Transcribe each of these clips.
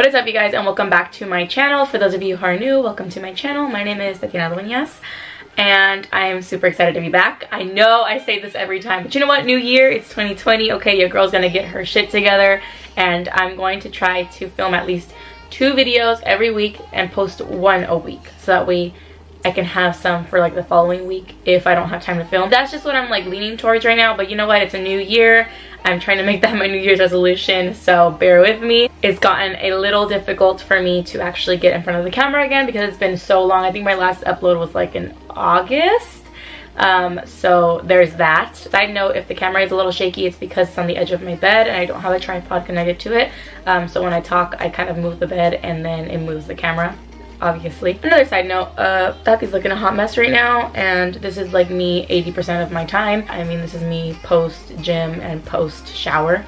What is up you guys and welcome back to my channel. For those of you who are new, welcome to my channel. My name is Tatiana Dueñas and I am super excited to be back. I know I say this every time, but you know what? New year, it's 2020. Okay, your girl's gonna get her shit together and I'm going to try to film at least two videos every week and post one a week. So that way I can have some for like the following week if I don't have time to film. That's just what I'm like leaning towards right now. But you know what? It's a new year. I'm trying to make that my New Year's resolution. So bear with me. It's gotten a little difficult for me to actually get in front of the camera again because it's been so long. I think my last upload was like in August. Um, so there's that. Side note, if the camera is a little shaky, it's because it's on the edge of my bed and I don't have a tripod connected to it. Um, so when I talk, I kind of move the bed and then it moves the camera obviously. Another side note, uh, Pappy's looking a hot mess right now, and this is like me 80% of my time. I mean, this is me post gym and post shower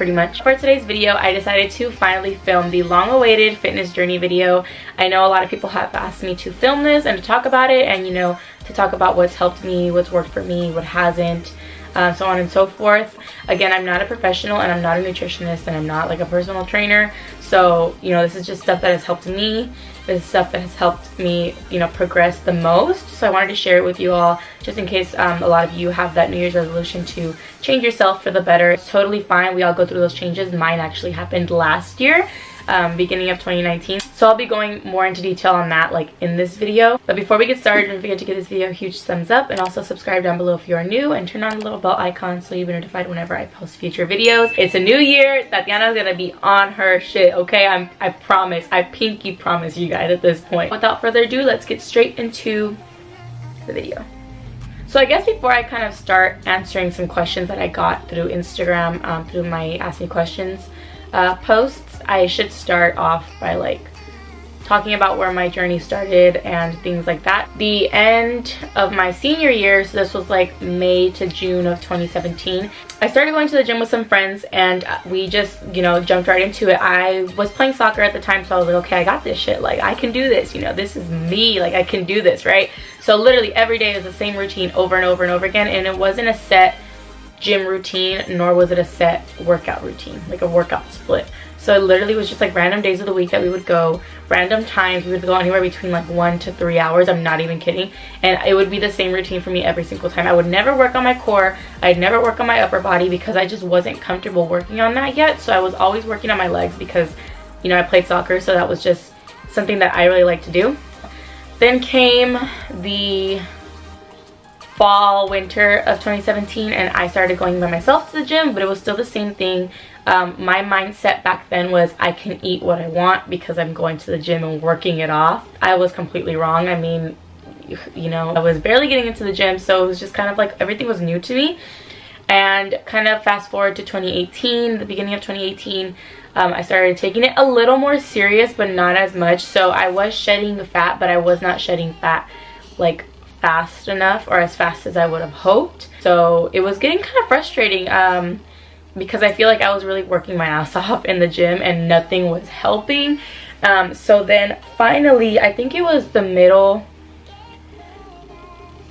pretty much. For today's video, I decided to finally film the long-awaited fitness journey video. I know a lot of people have asked me to film this and to talk about it and, you know, to talk about what's helped me, what's worked for me, what hasn't, uh, so on and so forth. Again, I'm not a professional and I'm not a nutritionist and I'm not like a personal trainer. So, you know, this is just stuff that has helped me. This is stuff that has helped me, you know, progress the most. So I wanted to share it with you all just in case um, a lot of you have that New Year's resolution to change yourself for the better. It's totally fine. We all go through those changes. Mine actually happened last year um, beginning of 2019. So I'll be going more into detail on that like in this video. But before we get started, don't forget to give this video a huge thumbs up and also subscribe down below if you are new and turn on the little bell icon so you'll be notified whenever I post future videos. It's a new year. Tatiana's gonna be on her shit, okay? I'm, I promise. I pinky promise you guys at this point. Without further ado, let's get straight into the video. So I guess before I kind of start answering some questions that I got through Instagram, um, through my Ask Me Questions uh, posts, I should start off by like talking about where my journey started and things like that. The end of my senior year, so this was like May to June of 2017, I started going to the gym with some friends and uh, we just, you know, jumped right into it. I was playing soccer at the time, so I was like, okay, I got this shit. Like, I can do this, you know, this is me. Like, I can do this, right? So literally every day is the same routine over and over and over again, and it wasn't a set gym routine, nor was it a set workout routine, like a workout split. So it literally was just like random days of the week that we would go, random times. We would go anywhere between like one to three hours. I'm not even kidding. And it would be the same routine for me every single time. I would never work on my core. I'd never work on my upper body because I just wasn't comfortable working on that yet. So I was always working on my legs because, you know, I played soccer. So that was just something that I really like to do. Then came the fall winter of 2017 and I started going by myself to the gym but it was still the same thing um, my mindset back then was I can eat what I want because I'm going to the gym and working it off. I was completely wrong. I mean, you know, I was barely getting into the gym, so it was just kind of like everything was new to me. And kind of fast forward to 2018, the beginning of 2018, um, I started taking it a little more serious, but not as much. So I was shedding fat, but I was not shedding fat like fast enough or as fast as I would have hoped. So it was getting kind of frustrating. Um, because I feel like I was really working my ass off in the gym and nothing was helping. Um, so then finally, I think it was the middle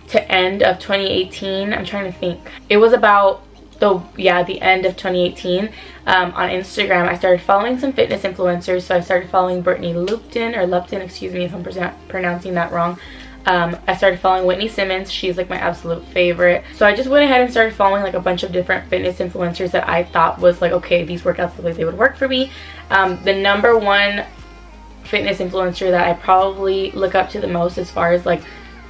to end of 2018. I'm trying to think. It was about the yeah the end of 2018 um, on Instagram I started following some fitness influencers so I started following Brittany Lupton or Lupton excuse me if I'm pronouncing that wrong um, I started following Whitney Simmons. She's like my absolute favorite. So I just went ahead and started following like a bunch of different fitness influencers that I thought was like, okay, these workouts look like they would work for me. Um, the number one fitness influencer that I probably look up to the most as far as like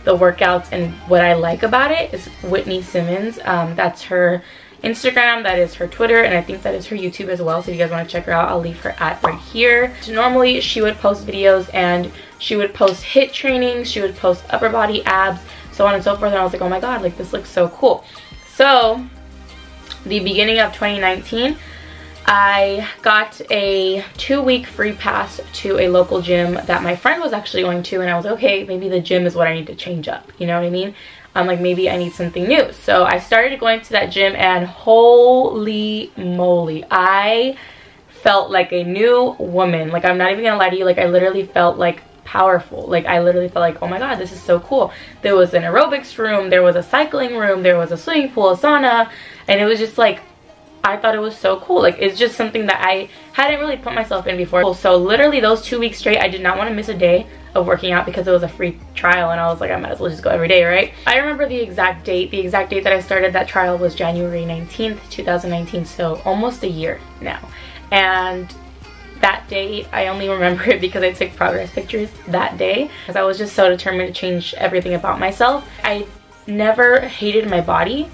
the workouts and what I like about it is Whitney Simmons. Um, that's her Instagram, that is her Twitter, and I think that is her YouTube as well. So if you guys want to check her out, I'll leave her at right here. So normally she would post videos and she would post HIIT trainings, she would post upper body abs, so on and so forth. And I was like, oh my god, like this looks so cool. So the beginning of 2019, I got a two week free pass to a local gym that my friend was actually going to and I was like, okay, maybe the gym is what I need to change up. You know what I mean? I'm like, maybe I need something new. So I started going to that gym and holy moly, I felt like a new woman. Like I'm not even gonna lie to you, like I literally felt like powerful. Like I literally felt like, oh my god, this is so cool. There was an aerobics room, there was a cycling room, there was a swimming pool, a sauna, and it was just like I thought it was so cool. Like it's just something that I hadn't really put myself in before. So literally those two weeks straight, I did not want to miss a day of working out because it was a free trial and I was like, I might as well just go every day, right? I remember the exact date. The exact date that I started that trial was January 19th, 2019. So almost a year now. And that date, I only remember it because I took progress pictures that day because I was just so determined to change everything about myself. I never hated my body.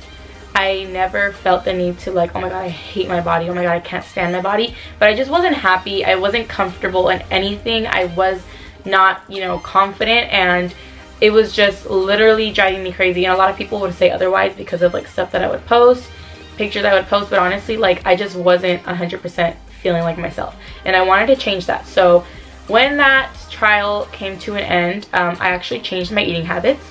I never felt the need to like, oh my god, I hate my body. Oh my god, I can't stand my body. But I just wasn't happy. I wasn't comfortable in anything. I was not, you know, confident and it was just literally driving me crazy. And a lot of people would say otherwise because of like stuff that I would post, pictures I would post. But honestly, like I just wasn't 100% feeling like myself. And I wanted to change that. So when that trial came to an end, um, I actually changed my eating habits.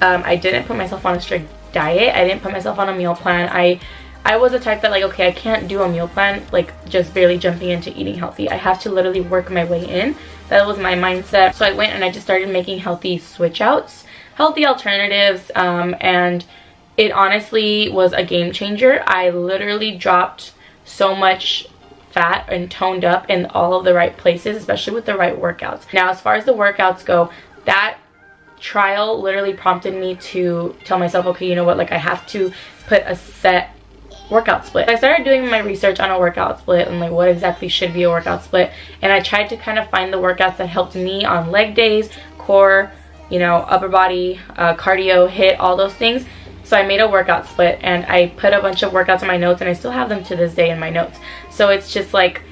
Um, I didn't put myself on a strict diet. I didn't put myself on a meal plan. I I was a type that like, okay, I can't do a meal plan, like just barely jumping into eating healthy. I have to literally work my way in. That was my mindset. So I went and I just started making healthy switch outs, healthy alternatives, um, and it honestly was a game changer. I literally dropped so much fat and toned up in all of the right places, especially with the right workouts. Now, as far as the workouts go, that trial literally prompted me to tell myself, okay, you know what, like I have to put a set workout split. I started doing my research on a workout split and like what exactly should be a workout split and I tried to kind of find the workouts that helped me on leg days, core, you know, upper body, uh, cardio, HIIT, all those things. So I made a workout split and I put a bunch of workouts in my notes and I still have them to this day in my notes. So it's just like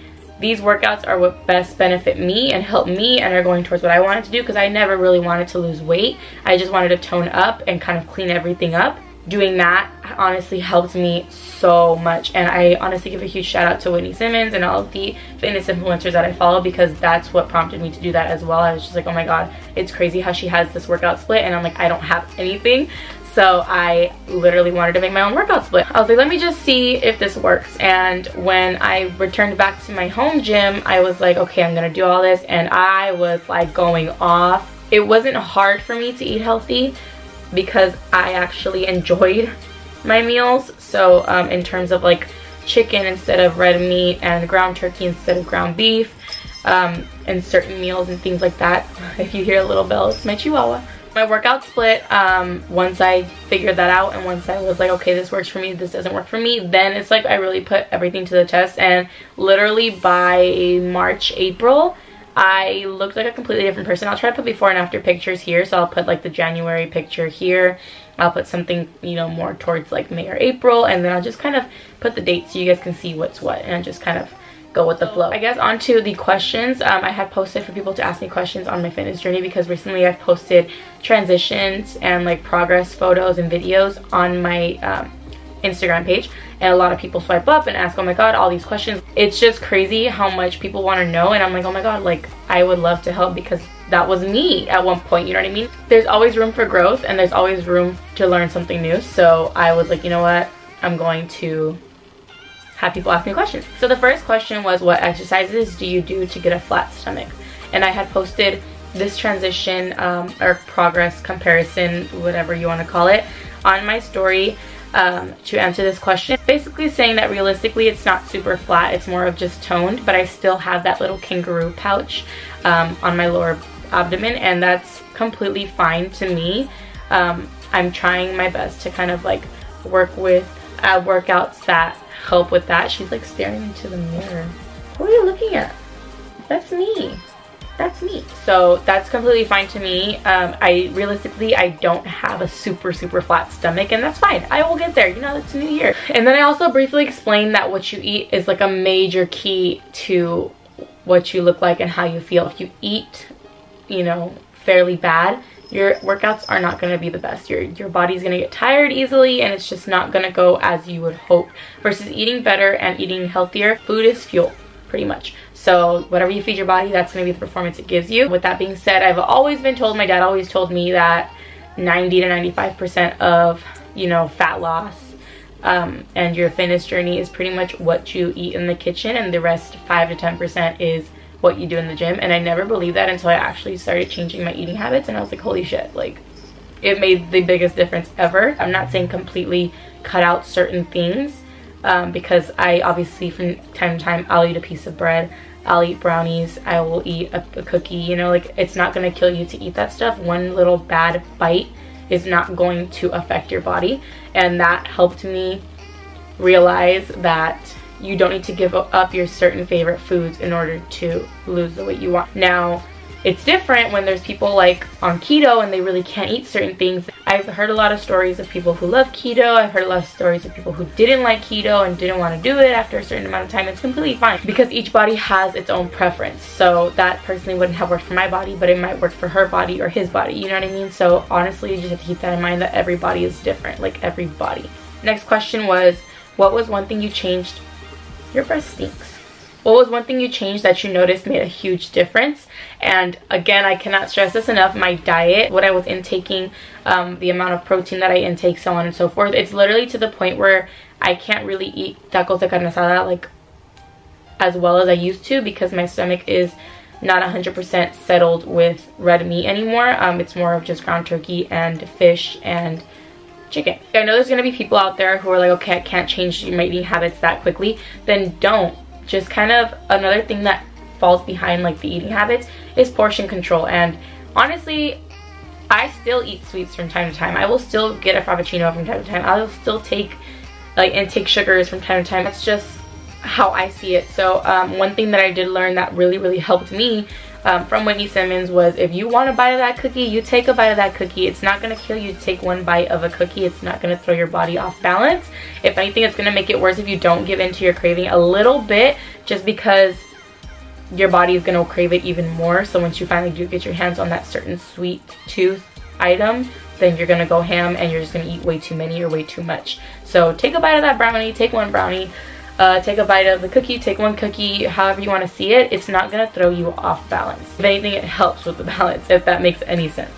these workouts are what best benefit me and help me and are going towards what I wanted to do because I never really wanted to lose weight. I just wanted to tone up and kind of clean everything up. Doing that honestly helped me so much and I honestly give a huge shout out to Whitney Simmons and all of the fitness influencers that I follow because that's what prompted me to do that as well. I was just like, oh my god, it's crazy how she has this workout split and I'm like, I don't have anything. So I literally wanted to make my own workout split. I was like, let me just see if this works. And when I returned back to my home gym, I was like, okay, I'm gonna do all this. And I was like going off. It wasn't hard for me to eat healthy because I actually enjoyed my meals. So um, in terms of like chicken instead of red meat and ground turkey instead of ground beef um, and certain meals and things like that. If you hear a little bell, it's my chihuahua my workout split um, once I figured that out and once I was like okay this works for me this doesn't work for me then it's like I really put everything to the test and literally by March April I looked like a completely different person I'll try to put before and after pictures here so I'll put like the January picture here I'll put something you know more towards like May or April and then I'll just kind of put the dates so you guys can see what's what and just kind of go with the flow. I guess onto the questions. Um, I had posted for people to ask me questions on my fitness journey because recently I've posted transitions and like progress photos and videos on my um, Instagram page and a lot of people swipe up and ask oh my god all these questions it's just crazy how much people want to know and I'm like oh my god like I would love to help because that was me at one point you know what I mean there's always room for growth and there's always room to learn something new so I was like you know what I'm going to have people ask me questions. So the first question was what exercises do you do to get a flat stomach? And I had posted this transition um, or progress comparison, whatever you want to call it, on my story um, to answer this question. Basically saying that realistically it's not super flat, it's more of just toned, but I still have that little kangaroo pouch um, on my lower abdomen and that's completely fine to me. Um, I'm trying my best to kind of like work with uh, workouts that help with that. She's like staring into the mirror. What are you looking at? That's me. That's me. So that's completely fine to me. Um, I realistically, I don't have a super, super flat stomach and that's fine. I will get there. You know, it's a new year. And then I also briefly explained that what you eat is like a major key to what you look like and how you feel. If you eat, you know, fairly bad, your workouts are not going to be the best. Your, your body's going to get tired easily and it's just not going to go as you would hope. Versus eating better and eating healthier, food is fuel pretty much. So whatever you feed your body, that's going to be the performance it gives you. With that being said, I've always been told, my dad always told me that 90 to 95% of, you know, fat loss um, and your fitness journey is pretty much what you eat in the kitchen and the rest 5 to 10% is what you do in the gym and I never believed that until I actually started changing my eating habits and I was like holy shit like it made the biggest difference ever. I'm not saying completely cut out certain things um, because I obviously from time to time I'll eat a piece of bread I'll eat brownies I will eat a, a cookie you know like it's not gonna kill you to eat that stuff one little bad bite is not going to affect your body and that helped me realize that you don't need to give up your certain favorite foods in order to lose the weight you want. Now, it's different when there's people like on keto and they really can't eat certain things. I've heard a lot of stories of people who love keto. I've heard a lot of stories of people who didn't like keto and didn't want to do it after a certain amount of time. It's completely fine because each body has its own preference. So that personally wouldn't have worked for my body, but it might work for her body or his body. You know what I mean? So honestly, you just have to keep that in mind that every body is different, like every body. Next question was, what was one thing you changed? Your breast stinks. What was one thing you changed that you noticed made a huge difference? And again, I cannot stress this enough, my diet, what I was intaking, um, the amount of protein that I intake, so on and so forth. It's literally to the point where I can't really eat tacos de carne asada like as well as I used to because my stomach is not 100% settled with red meat anymore. Um, it's more of just ground turkey and fish and chicken. I know there's going to be people out there who are like, okay, I can't change my eating habits that quickly. Then don't. Just kind of another thing that falls behind like the eating habits is portion control. And honestly, I still eat sweets from time to time. I will still get a frappuccino from time to time. I'll still take like and take sugars from time to time. That's just how I see it. So um, one thing that I did learn that really, really helped me um, from Whitney Simmons was if you want a bite of that cookie, you take a bite of that cookie. It's not going to kill you to take one bite of a cookie. It's not going to throw your body off balance. If anything, it's going to make it worse if you don't give in to your craving a little bit just because your body is going to crave it even more. So once you finally do get your hands on that certain sweet tooth item, then you're going to go ham and you're just going to eat way too many or way too much. So take a bite of that brownie, take one brownie, uh, take a bite of the cookie, take one cookie, however you want to see it, it's not going to throw you off balance. If anything, it helps with the balance, if that makes any sense.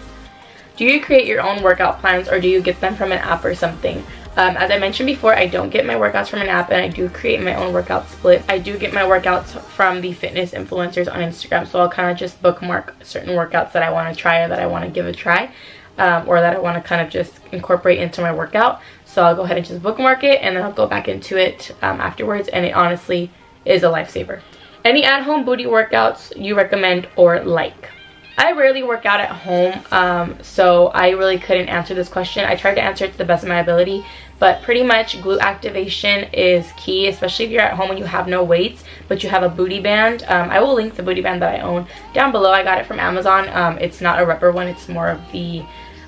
Do you create your own workout plans or do you get them from an app or something? Um, as I mentioned before, I don't get my workouts from an app and I do create my own workout split. I do get my workouts from the fitness influencers on Instagram, so I'll kind of just bookmark certain workouts that I want to try or that I want to give a try um, or that I want to kind of just incorporate into my workout. So I'll go ahead and just bookmark it and then I'll go back into it um, afterwards and it honestly is a lifesaver. Any at-home booty workouts you recommend or like? I rarely work out at home, um, so I really couldn't answer this question. I tried to answer it to the best of my ability, but pretty much glute activation is key, especially if you're at home and you have no weights, but you have a booty band. Um, I will link the booty band that I own down below. I got it from Amazon. Um, it's not a rubber one, it's more of the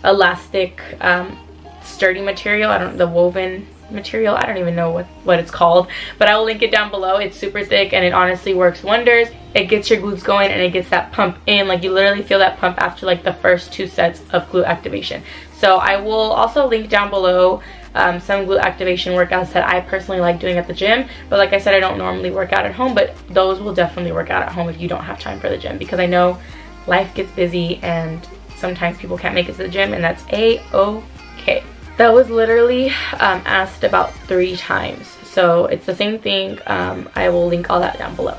elastic um, sturdy material. I don't the woven material. I don't even know what, what it's called, but I will link it down below. It's super thick and it honestly works wonders. It gets your glutes going and it gets that pump in. Like you literally feel that pump after like the first two sets of glute activation. So I will also link down below um, some glute activation workouts that I personally like doing at the gym. But like I said, I don't normally work out at home, but those will definitely work out at home if you don't have time for the gym because I know life gets busy and sometimes people can't make it to the gym and that's a-okay. That was literally um, asked about three times. So it's the same thing. Um, I will link all that down below.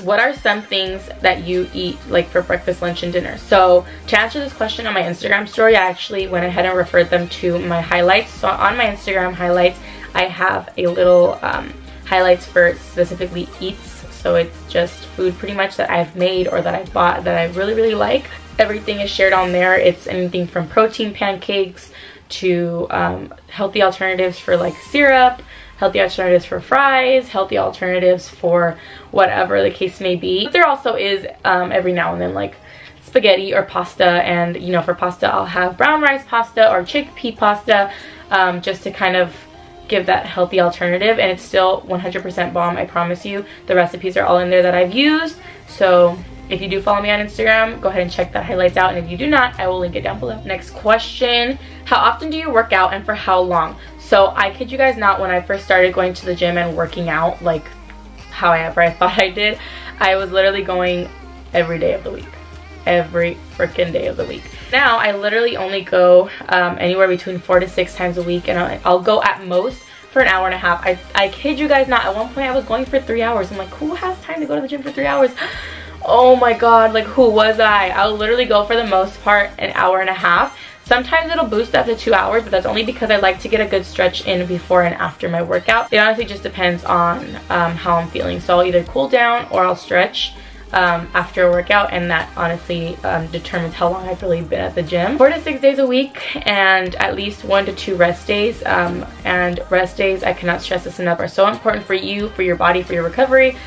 What are some things that you eat like for breakfast, lunch, and dinner? So to answer this question on my Instagram story, I actually went ahead and referred them to my highlights. So on my Instagram highlights, I have a little um, highlights for specifically eats. So it's just food pretty much that I've made or that I bought that I really, really like. Everything is shared on there. It's anything from protein pancakes to um, healthy alternatives for like syrup, healthy alternatives for fries, healthy alternatives for whatever the case may be. But there also is um, every now and then like spaghetti or pasta and you know for pasta I'll have brown rice pasta or chickpea pasta um, just to kind of give that healthy alternative and it's still 100% bomb I promise you the recipes are all in there that I've used so if you do follow me on Instagram, go ahead and check that highlights out. And if you do not, I will link it down below. Next question, how often do you work out and for how long? So I kid you guys not, when I first started going to the gym and working out, like however I thought I did, I was literally going every day of the week. Every freaking day of the week. Now I literally only go um, anywhere between four to six times a week and I'll, I'll go at most for an hour and a half. I, I kid you guys not, at one point I was going for three hours. I'm like, who has time to go to the gym for three hours? Oh my god like who was i i'll literally go for the most part an hour and a half Sometimes it'll boost up to two hours, but that's only because I like to get a good stretch in before and after my workout. It honestly just depends on um, how I'm feeling. So I'll either cool down or I'll stretch um, after a workout and that honestly um, determines how long I've really been at the gym. Four to six days a week and at least one to two rest days. Um, and rest days, I cannot stress this enough, are so important for you, for your body, for your recovery.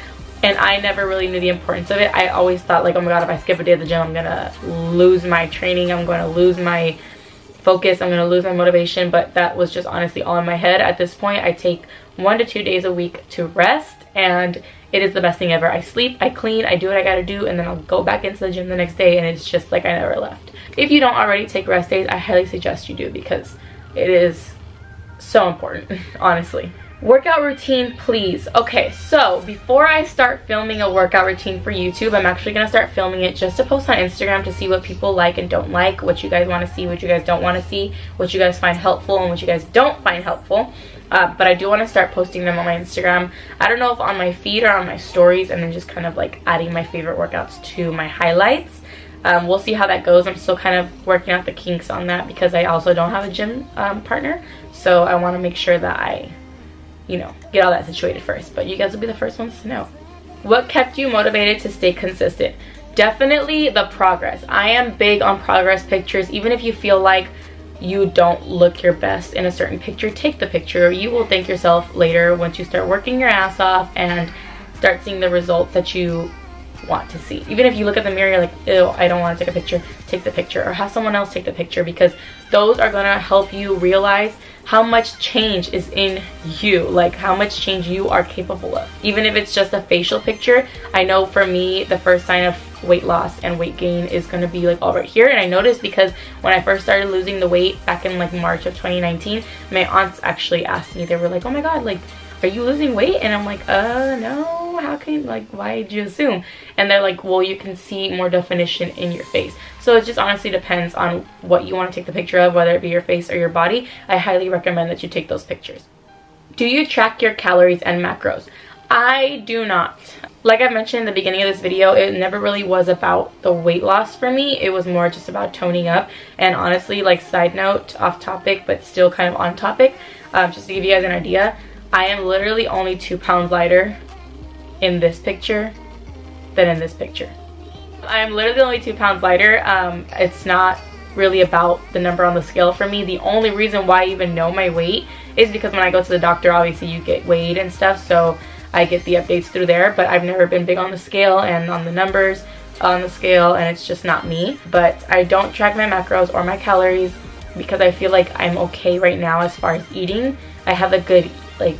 And I never really knew the importance of it. I always thought like, oh my god, if I skip a day at the gym, I'm gonna lose my training. I'm gonna lose my focus. I'm gonna lose my motivation. But that was just honestly all in my head. At this point, I take one to two days a week to rest and it is the best thing ever. I sleep, I clean, I do what I gotta do, and then I'll go back into the gym the next day and it's just like I never left. If you don't already take rest days, I highly suggest you do because it is so important, honestly. Workout routine, please. Okay, so before I start filming a workout routine for YouTube, I'm actually gonna start filming it just to post on Instagram to see what people like and don't like, what you guys wanna see, what you guys don't wanna see, what you guys find helpful and what you guys don't find helpful. Uh, but I do want to start posting them on my Instagram. I don't know if on my feed or on my stories and then just kind of like adding my favorite workouts to my highlights. Um, we'll see how that goes. I'm still kind of working out the kinks on that because I also don't have a gym um, partner. So I want to make sure that I, you know, get all that situated first. But you guys will be the first ones to know. What kept you motivated to stay consistent? Definitely the progress. I am big on progress pictures. Even if you feel like you don't look your best in a certain picture, take the picture. You will thank yourself later once you start working your ass off and start seeing the results that you want to see. Even if you look at the mirror, like, ew, I don't want to take a picture, take the picture. Or have someone else take the picture because those are going to help you realize how much change is in you, like how much change you are capable of. Even if it's just a facial picture, I know for me, the first sign of weight loss and weight gain is going to be like all right here and I noticed because when I first started losing the weight back in like March of 2019 my aunts actually asked me they were like oh my god like are you losing weight? And I'm like uh no how can like why did you assume? And they're like well you can see more definition in your face. So it just honestly depends on what you want to take the picture of whether it be your face or your body. I highly recommend that you take those pictures. Do you track your calories and macros? I do not. Like I mentioned in the beginning of this video, it never really was about the weight loss for me. It was more just about toning up. And honestly, like side note, off topic, but still kind of on topic, um, just to give you guys an idea, I am literally only two pounds lighter in this picture than in this picture. I am literally only two pounds lighter. Um, it's not really about the number on the scale for me. The only reason why I even know my weight is because when I go to the doctor, obviously you get weighed and stuff. So I get the updates through there, but I've never been big on the scale and on the numbers on the scale and it's just not me. But I don't track my macros or my calories because I feel like I'm okay right now as far as eating. I have a good like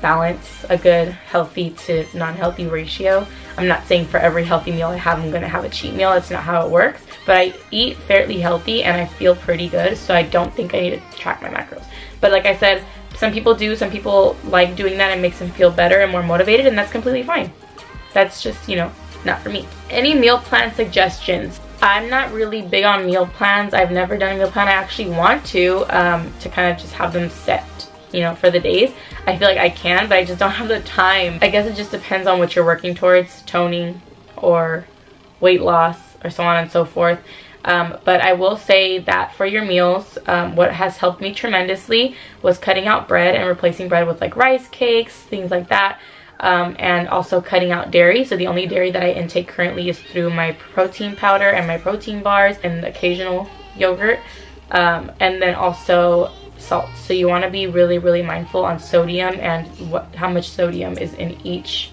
balance, a good healthy to non-healthy ratio. I'm not saying for every healthy meal I have I'm gonna have a cheat meal, that's not how it works. But I eat fairly healthy and I feel pretty good so I don't think I need to track my macros. But like I said, some people do, some people like doing that and makes them feel better and more motivated and that's completely fine. That's just, you know, not for me. Any meal plan suggestions? I'm not really big on meal plans. I've never done a meal plan. I actually want to, um, to kind of just have them set, you know, for the days. I feel like I can, but I just don't have the time. I guess it just depends on what you're working towards, toning or weight loss or so on and so forth. Um, but I will say that for your meals, um, what has helped me tremendously was cutting out bread and replacing bread with like rice cakes, things like that. Um, and also cutting out dairy. So the only dairy that I intake currently is through my protein powder and my protein bars and occasional yogurt. Um, and then also salt. So you want to be really, really mindful on sodium and what how much sodium is in each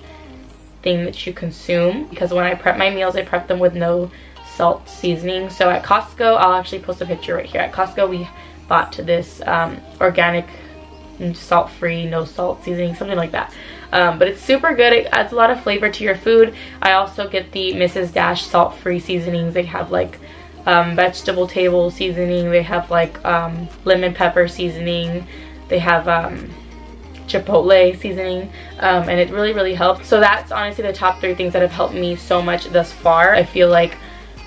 thing that you consume. Because when I prep my meals, I prep them with no salt seasoning. So at Costco, I'll actually post a picture right here. At Costco, we bought to this um, organic salt-free, no salt seasoning, something like that. Um, but it's super good. It adds a lot of flavor to your food. I also get the Mrs. Dash salt-free seasonings. They have like um, vegetable table seasoning. They have like um, lemon pepper seasoning. They have um, chipotle seasoning um, and it really really helps so that's honestly the top three things that have helped me so much thus far I feel like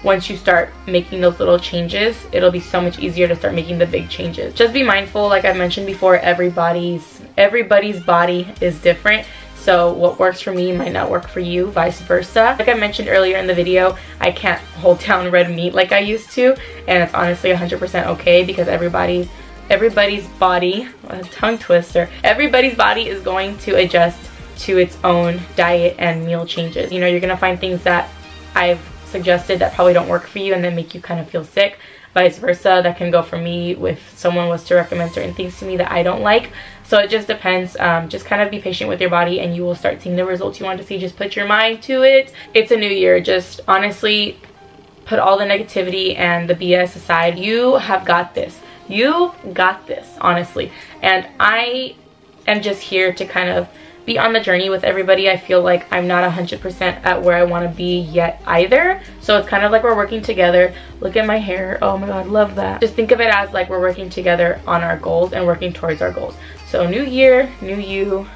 once you start making those little changes, it'll be so much easier to start making the big changes. Just be mindful, like I mentioned before, everybody's everybody's body is different. So what works for me might not work for you, vice versa. Like I mentioned earlier in the video, I can't hold down red meat like I used to. And it's honestly 100% okay because everybody's everybody's body, tongue twister, everybody's body is going to adjust to its own diet and meal changes. You know, you're gonna find things that I've suggested that probably don't work for you and then make you kind of feel sick. Vice versa, that can go for me if someone was to recommend certain things to me that I don't like. So it just depends. Um, just kind of be patient with your body and you will start seeing the results you want to see. Just put your mind to it. It's a new year. Just honestly put all the negativity and the BS aside. You have got this. You got this, honestly. And I am just here to kind of be on the journey with everybody. I feel like I'm not 100% at where I want to be yet either. So it's kind of like we're working together. Look at my hair. Oh my god, love that. Just think of it as like we're working together on our goals and working towards our goals. So new year, new you,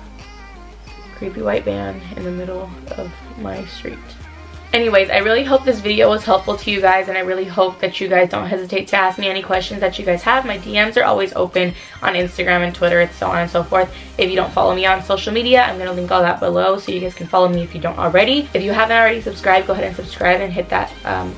creepy white van in the middle of my street anyways i really hope this video was helpful to you guys and i really hope that you guys don't hesitate to ask me any questions that you guys have. My dms are always open on instagram and twitter and so on and so forth. If you don't follow me on social media i'm going to link all that below so you guys can follow me if you don't already. If you haven't already subscribed go ahead and subscribe and hit that um,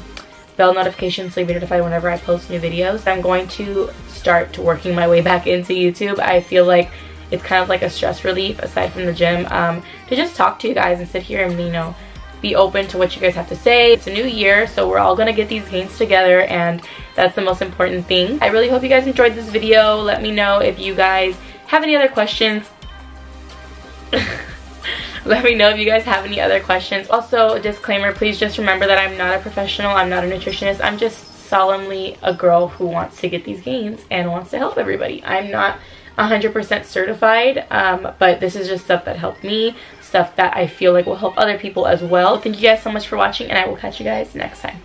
bell notification so you'll be notified whenever i post new videos. I'm going to start working my way back into youtube. I feel like it's kind of like a stress relief aside from the gym um, to just talk to you guys and sit here and you know be open to what you guys have to say. It's a new year, so we're all gonna get these gains together and that's the most important thing. I really hope you guys enjoyed this video. Let me know if you guys have any other questions. Let me know if you guys have any other questions. Also, a disclaimer, please just remember that I'm not a professional. I'm not a nutritionist. I'm just solemnly a girl who wants to get these gains and wants to help everybody. I'm not 100% certified, um, but this is just stuff that helped me stuff that I feel like will help other people as well. Thank you guys so much for watching and I will catch you guys next time.